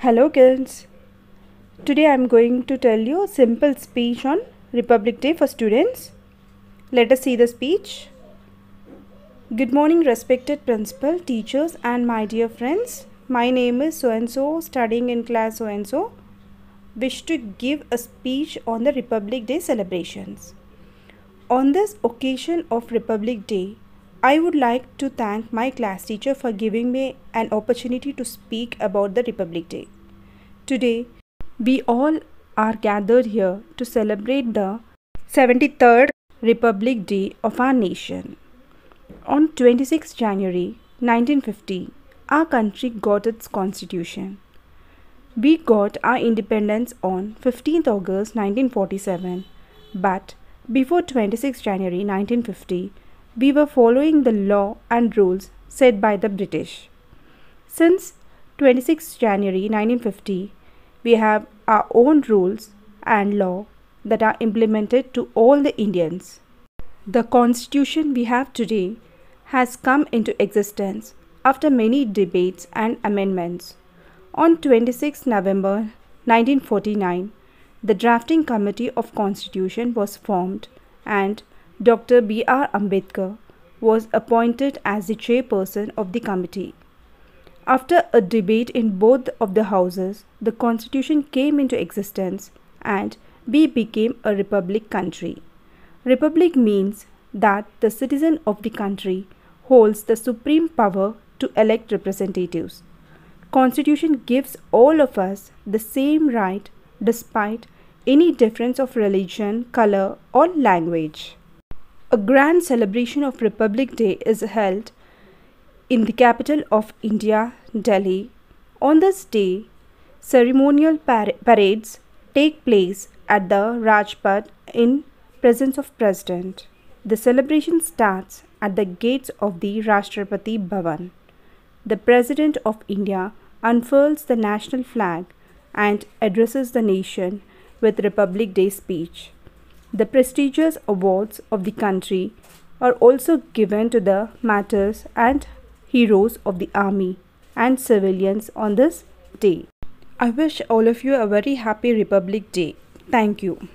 Hello kids. Today I am going to tell you a simple speech on Republic Day for students. Let us see the speech. Good morning respected principal, teachers and my dear friends. My name is so and so studying in class so and so. Wish to give a speech on the Republic Day celebrations. On this occasion of Republic Day, I would like to thank my class teacher for giving me an opportunity to speak about the Republic Day. Today, we all are gathered here to celebrate the 73rd Republic Day of our nation. On 26 January 1950, our country got its constitution. We got our independence on 15th August 1947, but before 26 January 1950, we were following the law and rules set by the British. Since 26 January 1950, we have our own rules and law that are implemented to all the Indians. The constitution we have today has come into existence after many debates and amendments. On 26 November 1949, the drafting committee of constitution was formed and Dr. B. R. Ambedkar was appointed as the chairperson of the committee. After a debate in both of the houses, the constitution came into existence and we became a republic country. Republic means that the citizen of the country holds the supreme power to elect representatives. Constitution gives all of us the same right despite any difference of religion, color or language. A grand celebration of Republic Day is held in the capital of India, Delhi. On this day, ceremonial par- parades take place at the Rajpath in presence of President. The celebration starts at the gates of the Rashtrapati Bhavan. The President of India unfurls the national flag and addresses the nation with Republic Day speech. The prestigious awards of the country are also given to the martyrs and heroes of the army and civilians on this day. I wish all of you a very happy Republic Day. Thank you.